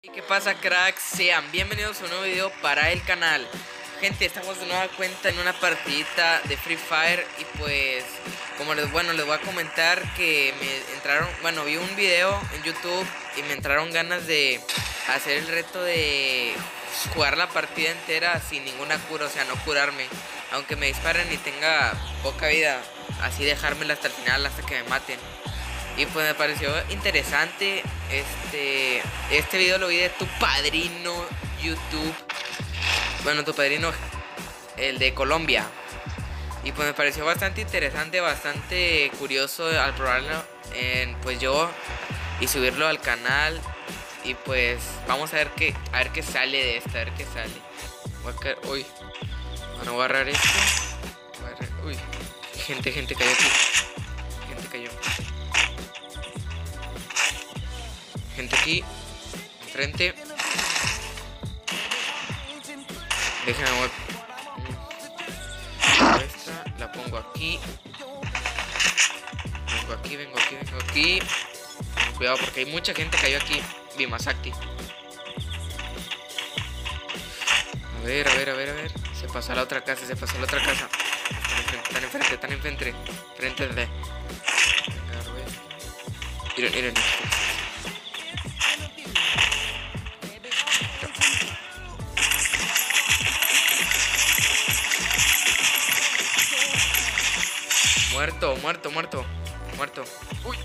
¿Y qué pasa cracks? Sean bienvenidos a un nuevo video para el canal Gente, estamos de nueva cuenta en una partidita de Free Fire Y pues, como les, bueno, les voy a comentar que me entraron Bueno, vi un video en YouTube y me entraron ganas de hacer el reto de jugar la partida entera sin ninguna cura O sea, no curarme Aunque me disparen y tenga poca vida Así dejármela hasta el final, hasta que me maten y pues me pareció interesante. Este, este video lo vi de tu padrino YouTube. Bueno, tu padrino, el de Colombia. Y pues me pareció bastante interesante, bastante curioso al probarlo. En, pues yo y subirlo al canal. Y pues vamos a ver qué, a ver qué sale de esto, a ver qué sale. Voy a caer, uy. Bueno, voy a agarrar esto. Gente, gente cayó aquí. Gente cayó. Gente aquí. Enfrente. Déjenme. Esta la pongo aquí. Vengo aquí, vengo aquí, vengo aquí. Cuidado porque hay mucha gente que cayó aquí. Bimasakti. A ver, a ver, a ver, a ver. Se pasó a la otra casa, se pasó a la otra casa. Están enfrente, están enfrente, están enfrente. Frente de. Miren, miren. Muerto, muerto, muerto. Muerto. Uy.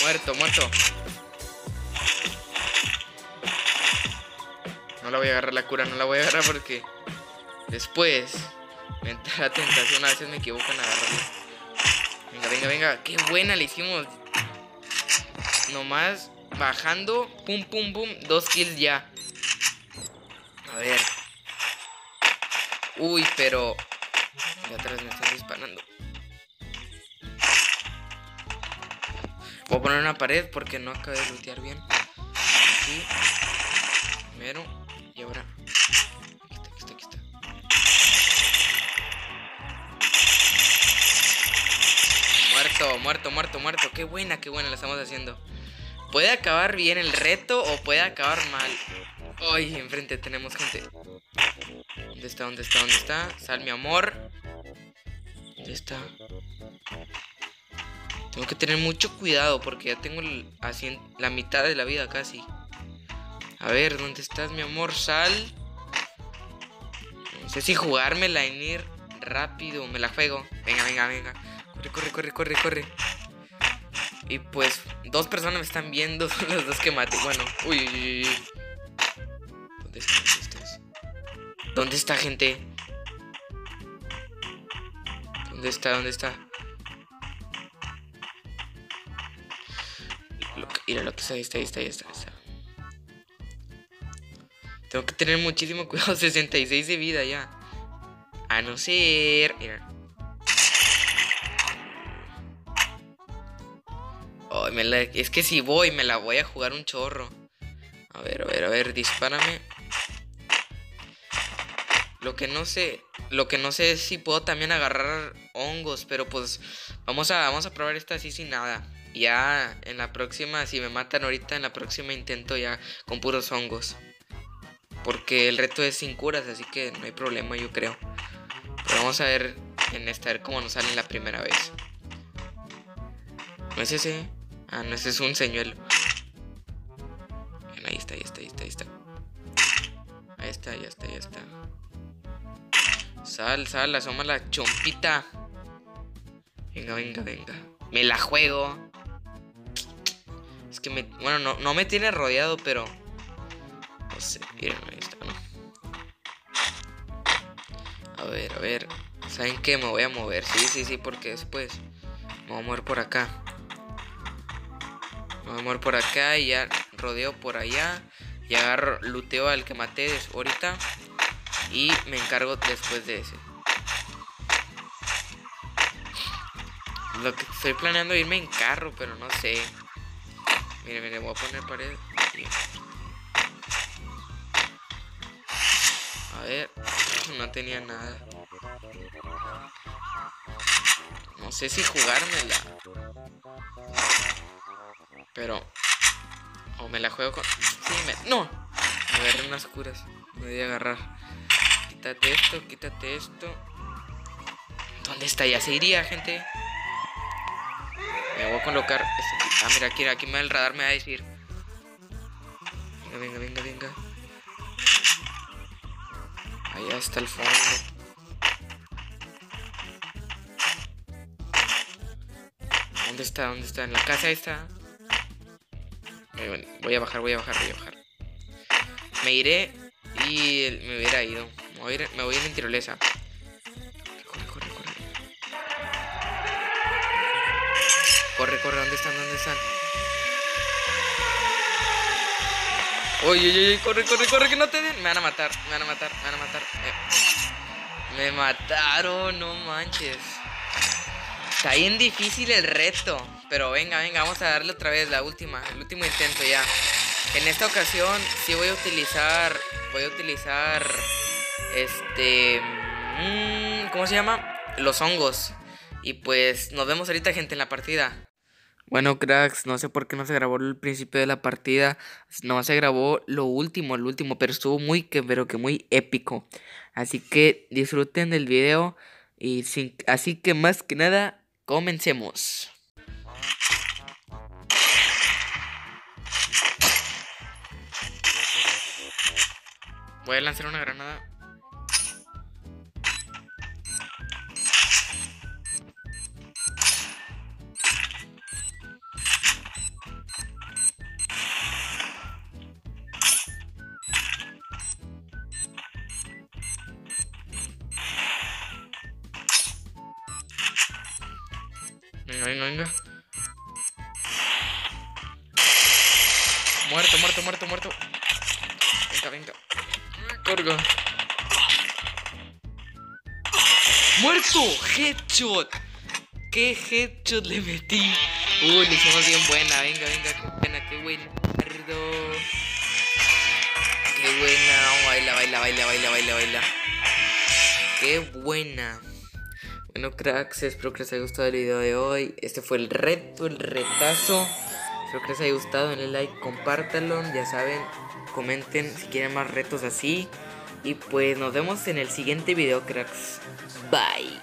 Muerto, muerto. No la voy a agarrar la cura, no la voy a agarrar porque después me entra la tentación. A veces me equivoco en agarrarla. Venga, venga, venga. Qué buena le hicimos nomás bajando, pum, pum, pum, dos kills ya. A ver. Uy, pero... De atrás me están disparando. Voy a poner una pared porque no acabé de lootear bien. Aquí. Primero. Y ahora. Aquí está, aquí está, aquí está. Muerto, muerto, muerto, muerto. Qué buena, qué buena la estamos haciendo. Puede acabar bien el reto o puede acabar mal. Ay, enfrente tenemos gente. ¿Dónde está? ¿Dónde está? ¿Dónde está? Sal, mi amor. ¿Dónde está? Tengo que tener mucho cuidado porque ya tengo la mitad de la vida casi. A ver, ¿dónde estás, mi amor? Sal. No sé si jugármela en ir rápido. Me la juego. Venga, venga, venga. Corre, corre, corre, corre, corre. Y pues, dos personas me están viendo, son los dos que maté. Bueno, uy, uy, uy. ¿Dónde estás? ¿Dónde estás? ¿Dónde está, gente? ¿Dónde está? ¿Dónde está? mira lo que está, ahí está, ahí está, ahí está, está. Tengo que tener muchísimo cuidado, 66 de vida ya. A no ser... Mira. Es que si voy, me la voy a jugar un chorro. A ver, a ver, a ver, dispárame. Lo que no sé, lo que no sé es si puedo también agarrar hongos, pero pues vamos a, vamos a probar esta así sin nada. Ya en la próxima, si me matan ahorita, en la próxima intento ya con puros hongos. Porque el reto es sin curas, así que no hay problema, yo creo. Pero vamos a ver en esta, a ver cómo nos sale la primera vez. ¿No es ese? Ah, no, ese es un señuelo. ahí está, ahí está, ahí está, ahí está. Ahí está, ya está, ya está. Sal, sal, asoma la chompita. Venga, venga, venga. Me la juego. Es que me. Bueno, no, no me tiene rodeado, pero. No sé, miren, ahí está. A ver, a ver. ¿Saben qué? Me voy a mover. Sí, sí, sí, porque después. Me voy a mover por acá. Me voy a por acá y ya rodeo por allá. Y agarro, luteo al que maté ahorita. Y me encargo después de ese. Lo que estoy planeando irme en carro, pero no sé. Mire, mire, voy a poner pared. A ver. No tenía nada. No sé si jugármela. Pero... O me la juego con... Sí, me... ¡No! Me agarré unas curas. Me voy a agarrar. Quítate esto, quítate esto. ¿Dónde está? Ya se iría, gente. Me voy a colocar... Este... Ah, mira, aquí, aquí me el radar me va a decir. Venga, venga, venga, venga. Allá está el fondo. ¿Dónde está? ¿Dónde está? En la casa está. Voy a bajar, voy a bajar, voy a bajar. Me iré y me hubiera ido. Me voy, ir, en tirolesa. Corre, corre, corre. Corre, corre, ¿dónde están? ¿Dónde están? Oye, oye, oye, corre, corre, corre, que no te den. Me van a matar, me van a matar, me van a matar. Eh. Me mataron, no manches. Está bien difícil el reto. Pero venga, venga, vamos a darle otra vez la última, el último intento ya. En esta ocasión sí voy a utilizar, voy a utilizar, este, mmm, ¿cómo se llama? Los hongos. Y pues nos vemos ahorita gente en la partida. Bueno, cracks, no sé por qué no se grabó el principio de la partida. No se grabó lo último, el último, pero estuvo muy, que, pero que muy épico. Así que disfruten del video. Y así que más que nada, comencemos. Voy a lanzar una granada. Venga, venga, venga. Muerto, muerto, muerto, muerto. Venga, venga. Corga. ¡Muerto! ¡Headshot! ¡Qué headshot le metí! Uy, le hicimos bien buena. Venga, venga, qué buena, qué buena. Qué buena. baila, baila, baila, baila, baila, baila. Qué buena. Bueno cracks, espero que les haya gustado el video de hoy. Este fue el reto, el retazo. Espero que les haya gustado, denle like, compártanlo, ya saben, comenten si quieren más retos así. Y pues nos vemos en el siguiente video cracks. Bye.